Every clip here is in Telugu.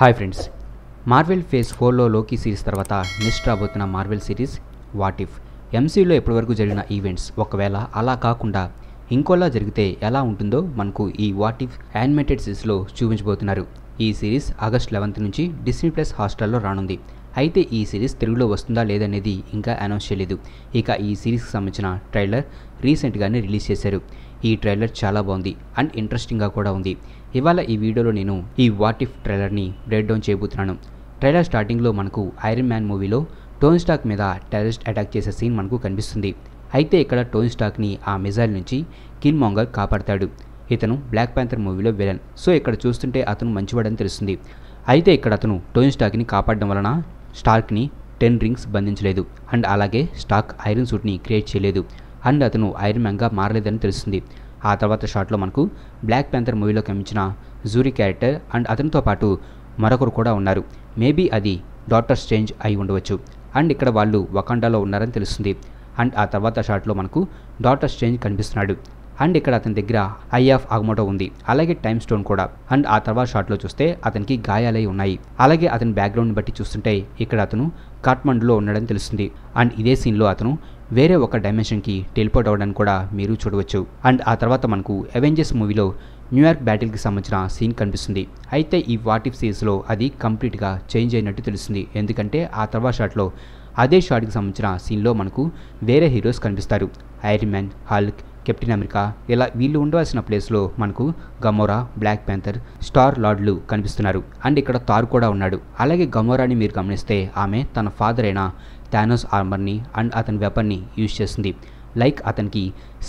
Hi friends. మార్వెల్ ఫేజ్ ఫోర్లో లోకి సిరీస్ తర్వాత నెక్స్ట్ రాబోతున్న మార్వెల్ సిరీస్ వాట్ ఇఫ్? ఎంసీలో ఇప్పటివరకు జరిగిన ఈవెంట్స్? ఒకవేళ అలా కాకుండా ఇంకోలా జరిగితే ఎలా ఉంటుందో మనకు ఈ వాట్ ఇఫ్ యానిమేటెడ్ సిరీస్లో చూపించబోతున్నారు. ఈ సిరీస్ ఆగస్ట్ లెవెన్త్ నుంచి డిస్నీ ప్లస్ హాస్టల్లో రానుంది. అయితే ఈ సిరీస్ తెలుగులో వస్తుందా లేదనేది ఇంకా అనౌన్స్ చేయలేదు. ఇక ఈ సిరీస్కి సంబంధించిన ట్రైలర్ రీసెంట్గానే రిలీజ్ చేశారు. ఈ ట్రైలర్ చాలా బాగుంది అండ్ ఇంట్రెస్టింగ్గా కూడా ఉంది. ఇవాళ ఈ వీడియోలో నేను ఈ వాట్ ఇఫ్ ట్రైలర్ని బ్రేక్ డౌన్ చేయబోతున్నాను. ట్రైలర్ స్టార్టింగ్లో మనకు ఐరన్ మ్యాన్ మూవీలో టోన్ స్టాక్ మీద టెరరిస్ట్ అటాక్ చేసే సీన్ మనకు కనిపిస్తుంది. అయితే ఇక్కడ టోన్ స్టాక్ని ఆ మిజైల్ నుంచి కిల్ మాంగర్ కాపాడతాడు. ఇతను బ్లాక్ ప్యాంథర్ మూవీలో విలన్. సో ఇక్కడ చూస్తుంటే అతను మంచివాడని తెలుస్తుంది. అయితే ఇక్కడ అతను టోన్ స్టాక్ని కాపాడడం వలన స్టార్క్ని టెన్ రింగ్స్ బంధించలేదు. అండ్ అలాగే స్టాక్ ఐరన్ సూట్ని క్రియేట్ చేయలేదు. అండ్ అతను ఐరన్ మ్యాన్గా మారలేదని తెలుస్తుంది. ఆ తర్వాత షాట్లో మనకు బ్లాక్ ప్యాంథర్ మూవీలో కనిపించిన జూరీ క్యారెక్టర్ అండ్ అతనితో పాటు మరొకరు కూడా ఉన్నారు. మేబీ అది డాక్టర్ స్ట్రేంజ్ అయి ఉండవచ్చు. అండ్ ఇక్కడ వాళ్ళు వకాండాలో ఉన్నారని తెలుస్తుంది. అండ్ ఆ తర్వాత షాట్లో మనకు డాక్టర్ స్ట్రేంజ్ కనిపిస్తున్నాడు. అండ్ ఇక్కడ అతని దగ్గర ఐ ఆఫ్ ఆగమోటో ఉంది. అలాగే టైమ్ స్టోన్ కూడా. అండ్ ఆ తర్వాత షాట్లో చూస్తే అతనికి గాయాలై ఉన్నాయి. అలాగే అతని బ్యాక్గ్రౌండ్ని బట్టి చూస్తుంటే ఇక్కడ అతను కాట్మండ్లో ఉన్నాడని తెలుస్తుంది. అండ్ ఇదే సీన్లో అతను వేరే ఒక డైమెన్షన్కి టెలిపోర్ట్ అవ్వడానికి కూడా మీరు చూడవచ్చు. అండ్ ఆ తర్వాత మనకు అవెంజర్స్ మూవీలో న్యూయార్క్ బ్యాటిల్కి సంబంధించిన సీన్ కనిపిస్తుంది. అయితే ఈ వాటిఫ్ ఇఫ్ సిరీస్లో అది కంప్లీట్గా చేంజ్ అయినట్టు తెలుస్తుంది. ఎందుకంటే ఆ తర్వాత షాట్లో అదే షాట్కి సంబంధించిన సీన్లో మనకు వేరే హీరోస్ కనిపిస్తారు. Iron Man Hulk Captain America ఇలా వీళ్ళు ఉండవలసిన ప్లేస్లో మనకు గమోరా బ్లాక్ ప్యాంథర్ స్టార్ లార్డ్లు కనిపిస్తున్నారు. అండ్ ఇక్కడ తార్ కూడా ఉన్నాడు. అలాగే గమోరాని మీరు గమనిస్తే ఆమె తన ఫాదర్ అయిన థానోస్ ఆర్మర్ని అండ్ అతని వెపన్ని యూజ్ చేస్తుంది. లైక్ అతనికి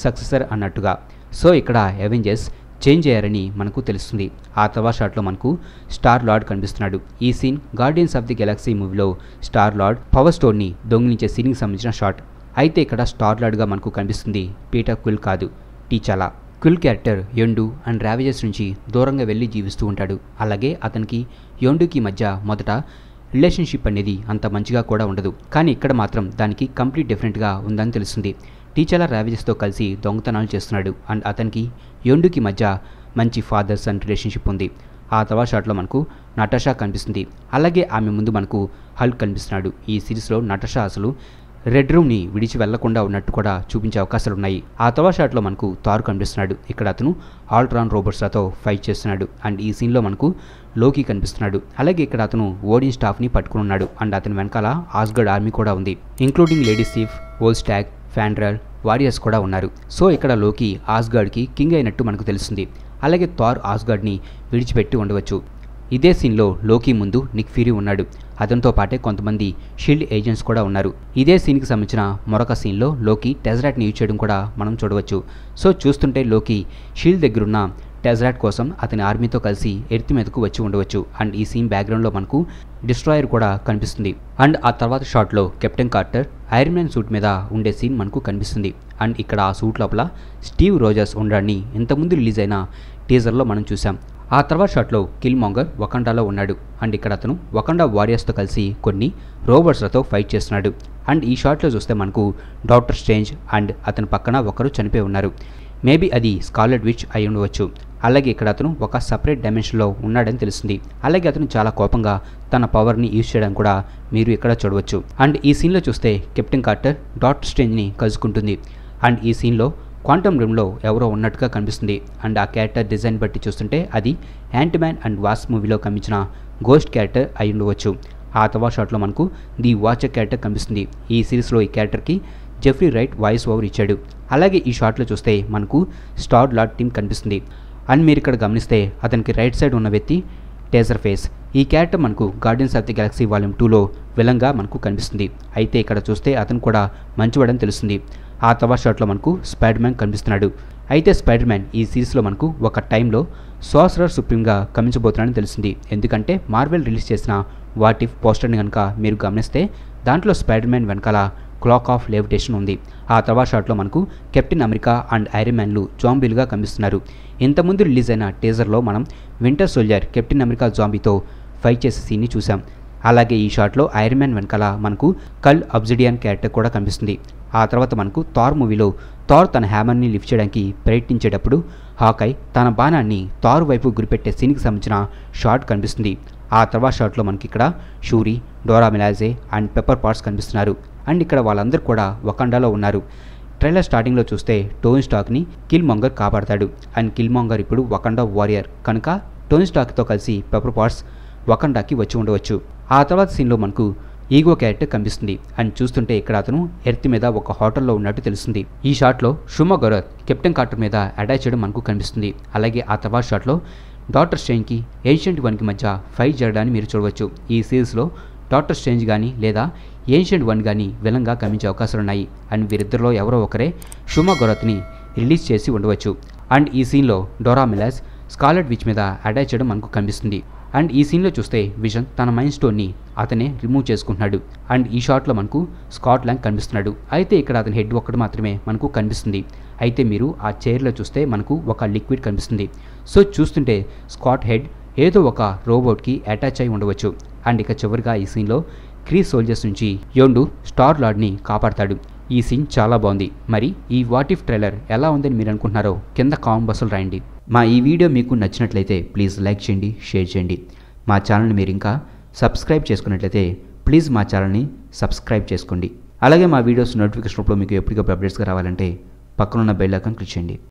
సక్సెసర్ అన్నట్టుగా. సో ఇక్కడ అవెంజర్స్ చేంజ్ అయ్యారని మనకు తెలుస్తుంది. ఆ తర్వాత షాట్లో మనకు స్టార్ లార్డ్ కనిపిస్తున్నాడు. ఈ scene Guardians of the Galaxy మూవీలో స్టార్ లార్డ్ పవర్ స్టోన్ని దొంగిలించే సీన్కి సంబంధించిన షాట్. అయితే ఇక్కడ స్టార్ లార్డ్గా మనకు కనిపిస్తుంది పీటర్ క్విల్ కాదు. టీచాలా క్విల్ క్యారెక్టర్ యొండు అండ్ ర్యావేజెస్ నుంచి దూరంగా వెళ్ళి జీవిస్తూ ఉంటాడు. అలాగే అతనికి యొండుకి మధ్య మొదట రిలేషన్షిప్ అనేది అంత మంచిగా కూడా ఉండదు. కానీ ఇక్కడ మాత్రం దానికి కంప్లీట్ డిఫరెంట్గా ఉందని తెలుస్తుంది. టీచర్ల ర్యావేజెస్తో కలిసి దొంగతనాలు చేస్తున్నాడు అండ్ అతనికి యొండుకి మధ్య మంచి ఫాదర్ సన్ రిలేషన్షిప్ ఉంది. ఆ తర్వాత షాట్లో మనకు నటాషా కనిపిస్తుంది. అలాగే ఆమె ముందు మనకు హల్క్ కనిపిస్తున్నాడు. ఈ సిరీస్లో నటాషా అసలు రెడ్ రూమ్ని విడిచి వెళ్ళకుండా ఉన్నట్టు కూడా చూపించే అవకాశాలు ఉన్నాయి ఆ తవా షాట్లో మనకు తారు కనిపిస్తున్నాడు. ఇక్కడ అతను ఆల్ట్రాన్ రోబోట్స్లతో ఫైట్ చేస్తున్నాడు. అండ్ ఈ సీన్లో మనకు లోకి కనిపిస్తున్నాడు. అలాగే ఇక్కడ అతను ఓడిన్ స్టాఫ్ని పట్టుకుని ఉన్నాడు. అండ్ అతని వెనకాల ఆస్గర్డ్ ఆర్మీ కూడా ఉంది. Including Lady Sif Volstagg Fandral warriors కూడా ఉన్నారు. సో ఇక్కడ లోకి ఆస్గార్డ్కి కింగ్ అయినట్టు మనకు తెలుస్తుంది. అలాగే థార్ ఆస్గార్డ్ని విడిచిపెట్టి ఉండవచ్చు. ఇదే సీన్లో లోకి ముందు నిక్ ఫ్యూరీ ఉన్నాడు. అతనితో పాటే కొంతమంది షీల్డ్ ఏజెంట్స్ కూడా ఉన్నారు. ఇదే సీన్కి సంబంధించిన మరొక సీన్లో లోకి టెజరాట్ని యూజ్ చేయడం కూడా మనం చూడవచ్చు. సో చూస్తుంటే లోకి షీల్డ్ దగ్గరున్న టెజరాట్ కోసం అతని ఆర్మీతో కలిసి ఎర్త్ మీదకు వచ్చి ఉండవచ్చు. అండ్ ఈ సీన్ బ్యాక్గ్రౌండ్లో మనకు డిస్ట్రాయర్ కూడా కనిపిస్తుంది. అండ్ ఆ తర్వాత షాట్లో Captain Carter Iron Man suit మీద ఉండే సీన్ మనకు కనిపిస్తుంది. అండ్ ఇక్కడ ఆ సూట్ లోపల స్టీవ్ రోజర్స్ ఉండడాన్ని ఇంతకుముందు రిలీజ్ అయిన టీజర్లో మనం చూసాం ఆ తర్వాత షాట్లో కిల్ మాంగర్ వకండాలో ఉన్నాడు. అండ్ ఇక్కడ అతను వకండా వారియర్స్తో కలిసి కొన్ని రోబర్స్లతో ఫైట్ చేస్తున్నాడు. అండ్ ఈ షాట్లో చూస్తే మనకు డాక్టర్ స్ట్రేంజ్ అండ్ అతని పక్కన ఒకరు చనిపోయి ఉన్నారు. మేబీ అది స్కాలెడ్ విచ్ అయి ఉండవచ్చు. అలాగే ఇక్కడ అతను ఒక సపరేట్ డైమెన్షన్లో ఉన్నాడని తెలుస్తుంది. అలాగే అతను చాలా కోపంగా తన పవర్ని యూజ్ చేయడం కూడా మీరు ఇక్కడ చూడవచ్చు. అండ్ ఈ సీన్లో చూస్తే కెప్టెన్ కార్టర్ డాట్ స్ట్రేంజ్ని కలుసుకుంటుంది. అండ్ ఈ సీన్లో క్వాంటమ్ రూమ్లో ఎవరో ఉన్నట్టుగా కనిపిస్తుంది. అండ్ ఆ క్యారెక్టర్ డిజైన్ బట్టి చూస్తుంటే అది యాంటీమ్యాన్ అండ్ వాస్ మూవీలో కనిపించిన గోస్ట్ క్యారెక్టర్ అయి ఉండవచ్చు. ఆ తవా షాట్లో మనకు ది వాచర్ క్యారెక్టర్ కనిపిస్తుంది. ఈ సిరీస్లో ఈ క్యారెక్టర్కి జెఫ్రీ రైట్ వాయిస్ ఓవర్ ఇచ్చాడు. అలాగే ఈ షాట్లో చూస్తే మనకు స్టార్ లార్డ్ టీమ్ కనిపిస్తుంది. అండ్ మీరు ఇక్కడ గమనిస్తే అతనికి రైట్ సైడ్ ఉన్న వ్యక్తి టేజర్ ఫేస్. ఈ క్యారెక్టర్ మనకు Guardians of the Galaxy volume టూలో విలంగా మనకు కనిపిస్తుంది. అయితే ఇక్కడ చూస్తే అతను కూడా మంచివాడని తెలుస్తుంది. ఆ తవా షాట్లో మనకు స్పైడర్ మ్యాన్ కనిపిస్తున్నాడు. అయితే స్పైడర్ మ్యాన్ ఈ సిరీస్లో మనకు ఒక టైంలో సోసరర్ సుప్రీంగా కమించబోతున్నాడని తెలిసింది. ఎందుకంటే మార్వెల్ రిలీజ్ చేసిన వాటిఫ్ పోస్టర్ని కనుక మీరు గమనిస్తే దాంట్లో స్పైడర్ మ్యాన్ వెనకాల క్లాక్ ఆఫ్ లెవిటేషన్ ఉంది. ఆ తర్వాత షాట్లో మనకు కెప్టెన్ అమెరికా అండ్ ఐరన్ మ్యాన్లు జాంబీలుగా కనిపిస్తున్నారు. ఇంతకుముందు రిలీజ్ అయిన టీజర్లో మనం వింటర్ సోల్జర్ కెప్టెన్ అమెరికా జాంబీతో ఫైట్ చేసే సీన్ని చూసాం అలాగే ఈ షాట్లో ఐరన్ మ్యాన్ వెనకాల మనకు కల్ అబ్జిడియన్ క్యారెక్టర్ కూడా కనిపిస్తుంది. ఆ తర్వాత మనకు థార్ మూవీలో థార్ తన హ్యామర్ని లిఫ్ట్ చేయడానికి ప్రయత్నించేటప్పుడు హాకై తన బాణాన్ని థార్ వైపు గురిపెట్టే సీన్కి సంబంధించిన షాట్ కనిపిస్తుంది. ఆ తర్వాత షాట్లో మనకి ఇక్కడ Shuri Dora Milaje and Pepper Potts కనిపిస్తున్నారు. అండ్ ఇక్కడ వాళ్ళందరూ కూడా వకండాలో ఉన్నారు. ట్రైలర్ స్టార్టింగ్లో చూస్తే టోన్ స్టాక్ని కిల్ మాంగర్ కాపాడతాడు. అండ్ కిల్ మాంగర్ ఇప్పుడు వకండా వారియర్. కనుక టోన్ స్టాక్తో కలిసి పెప్పర్ పాట్స్ వకండాకి వచ్చి ఉండవచ్చు. ఆ తర్వాత సీన్లో మనకు ఈగో క్యారెక్టర్ కనిపిస్తుంది. అండ్ చూస్తుంటే ఇక్కడ అతను ఎర్త్ మీద ఒక హోటల్లో ఉన్నట్టు తెలుస్తుంది. ఈ షాట్లో షుమా గొరత్ కెప్టెన్ కార్టర్ మీద అటాచ్ చేయడం మనకు కనిపిస్తుంది. అలాగే ఆ తర్వాత షాట్లో డాక్టర్ స్ట్రేంజ్కి ఏన్షియంట్ వన్కి మధ్య ఫైట్ జరగడాన్ని మీరు చూడవచ్చు. ఈ సిరీస్లో డాక్టర్ స్ట్రేంజ్ కానీ లేదా ఏన్షియంట్ వన్ కానీ విలంగా గమనించే అవకాశాలు ఉన్నాయి. అండ్ వీరిద్దరిలో ఎవరో ఒకరే షుమా గొరత్ని రిలీజ్ చేసి ఉండవచ్చు. అండ్ ఈ సీన్లో డోరా మిలాస్ స్కాలెట్ విచ్ మీద అటాచ్ చేయడం మనకు కనిపిస్తుంది. అండ్ ఈ సీన్లో చూస్తే విజన్ తన మైండ్ స్టోన్ని అతనే రిమూవ్ చేసుకుంటున్నాడు. అండ్ ఈ షాట్లో మనకు స్కాట్ ల్యాంగ్ కనిపిస్తున్నాడు. అయితే ఇక్కడ అతని హెడ్ ఒక్కటి మాత్రమే మనకు కనిపిస్తుంది. అయితే మీరు ఆ చైర్లో చూస్తే మనకు ఒక లిక్విడ్ కనిపిస్తుంది. సో చూస్తుంటే స్కాట్ హెడ్ ఏదో ఒక రోబోట్కి అటాచ్ అయి ఉండవచ్చు. అండ్ ఇక చివరిగా ఈ సీన్లో క్రీ సోల్జర్స్ నుంచి యోండు స్టార్ లార్డ్ని కాపాడతాడు. ఈ సీన్ చాలా బాగుంది. మరి ఈ వాట్ ఇఫ్ ట్రైలర్ ఎలా ఉందని మీరు అనుకుంటున్నారో కింద కామెంట్ బస్సులు రాయండి. మా ఈ వీడియో మీకు నచ్చినట్లయితే ప్లీజ్ లైక్ చేయండి షేర్ చేయండి. మా ఛానల్ని మీరు ఇంకా సబ్స్క్రైబ్ చేసుకున్నట్లయితే ప్లీజ్ మా ఛానల్ని సబ్స్క్రైబ్ చేసుకోండి. అలాగే మా వీడియోస్ నోటిఫికేషన్ రూపంలో మీకు ఎప్పటికప్పుడు అప్డేట్స్గా రావాలంటే పక్కనున్న బెల్ ఐకాన్ క్లిక్ చేయండి.